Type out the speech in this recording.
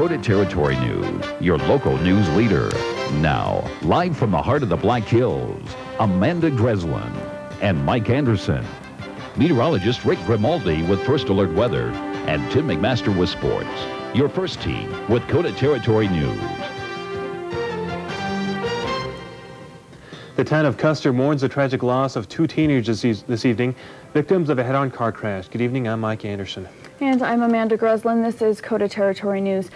KOTA Territory News, your local news leader. Now, live from the heart of the Black Hills, Amanda Greslin and Mike Anderson. Meteorologist Rick Grimaldi with First Alert Weather and Tim McMaster with Sports. Your first team with KOTA Territory News. The town of Custer mourns the tragic loss of two teenagers this evening, victims of a head-on car crash. Good evening, I'm Mike Anderson. And I'm Amanda Greslin. This is KOTA Territory News.